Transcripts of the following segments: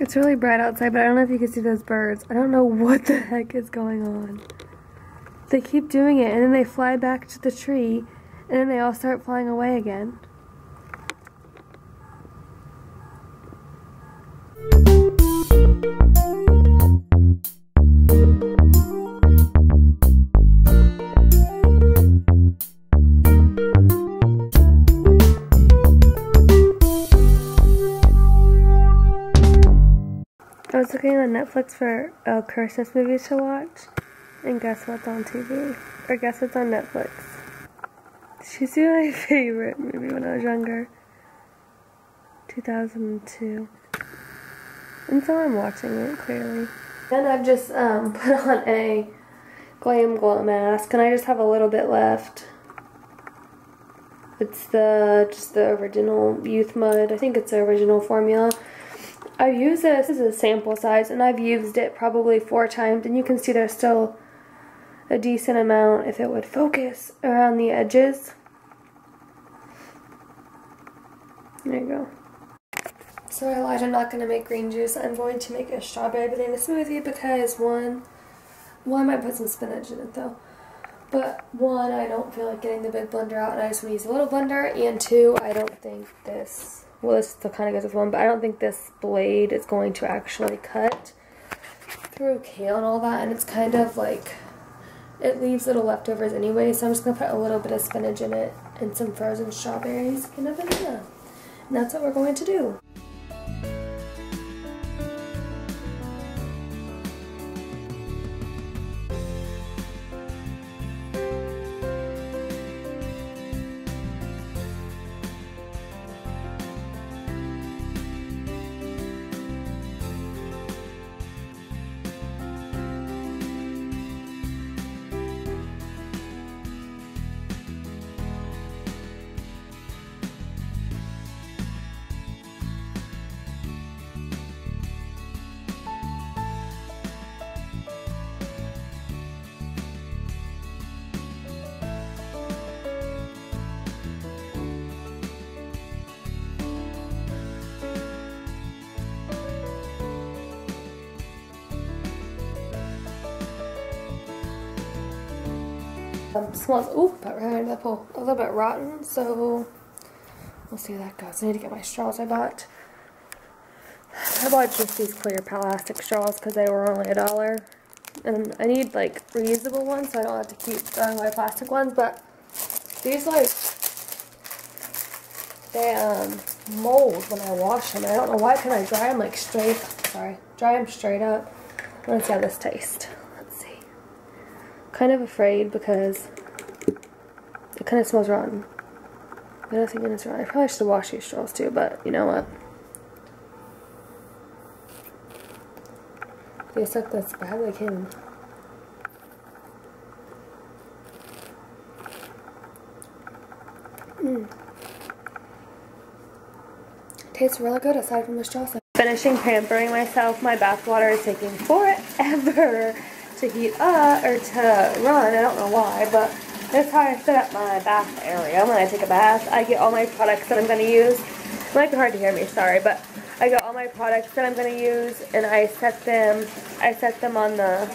It's really bright outside, but I don't know if you can see those birds. I don't know what the heck is going on. They keep doing it, and then they fly back to the tree, and then they all start flying away again. Looking on Netflix for uh, Christmas movies to watch, and guess what's on TV? Or guess what's on Netflix? She's my favorite movie when I was younger. 2002. And so I'm watching it, clearly. Then I've just um, put on a Glam Glow mask, and I just have a little bit left. It's the, just the original Youth Mud. I think it's the original formula. I've used this as a sample size and I've used it probably four times and you can see there's still a decent amount if it would focus around the edges. There you go. So I lied, I'm not going to make green juice. I'm going to make a strawberry banana smoothie because one, one I might put some spinach in it though. But one, I don't feel like getting the big blender out and I just want to use a little blender. And two, I don't think this well this still kind of goes with one, but I don't think this blade is going to actually cut through kale and all that, and it's kind of like, it leaves little leftovers anyway, so I'm just going to put a little bit of spinach in it and some frozen strawberries and a banana. And that's what we're going to do. Um, smells, ooh, out the a little bit rotten, so we'll see how that goes. I need to get my straws I bought. I bought just these clear plastic straws because they were only a dollar. And I need like reusable ones so I don't have to keep throwing away plastic ones, but these like, they um, mold when I wash them. I don't know why, can I dry them like straight, sorry, dry them straight up. Let's see how this tastes kind of afraid because it kind of smells rotten. I don't think it's rotten. I probably should wash these straws too, but you know what? They suck that's bad like him. Mm. Tastes really good aside from the straws. Finishing pampering myself. My bath water is taking forever to heat up or to run. I don't know why, but that's how I set up my bath area. When I take a bath, I get all my products that I'm going to use. It might be hard to hear me, sorry, but I get all my products that I'm going to use and I set them, I set them on the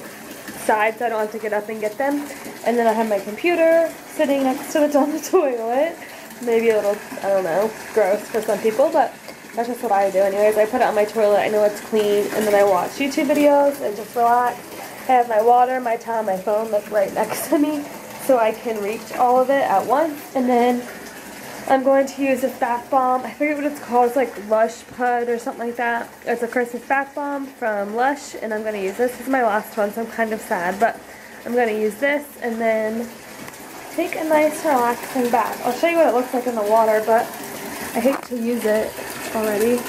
side so I don't have to get up and get them. And then I have my computer sitting next to it on the toilet. Maybe a little, I don't know, gross for some people, but that's just what I do anyways. I put it on my toilet, I know it's clean, and then I watch YouTube videos and just relax. I have my water, my towel, my phone like right next to me so I can reach all of it at once. And then I'm going to use this bath bomb. I forget what it's called. It's like Lush Pud or something like that. It's a Christmas bath bomb from Lush and I'm going to use this. This is my last one so I'm kind of sad. But I'm going to use this and then take a nice relaxing bath. I'll show you what it looks like in the water but I hate to use it already.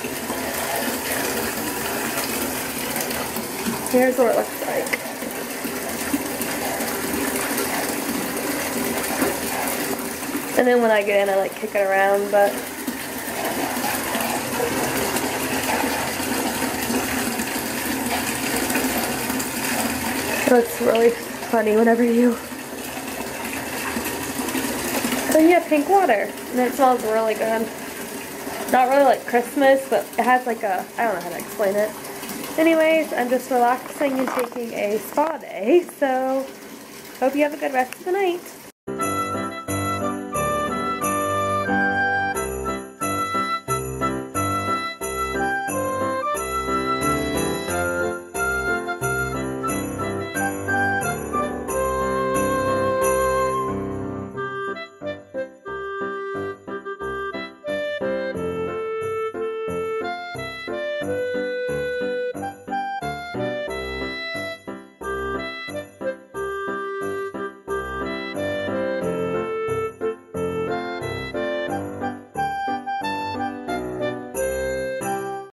Here's what it looks like. And then when I get in, I like kick it around, but it looks really funny whenever you then you have pink water and it smells really good. not really like Christmas, but it has like a, I don't know how to explain it. Anyways, I'm just relaxing and taking a spa day, so hope you have a good rest of the night.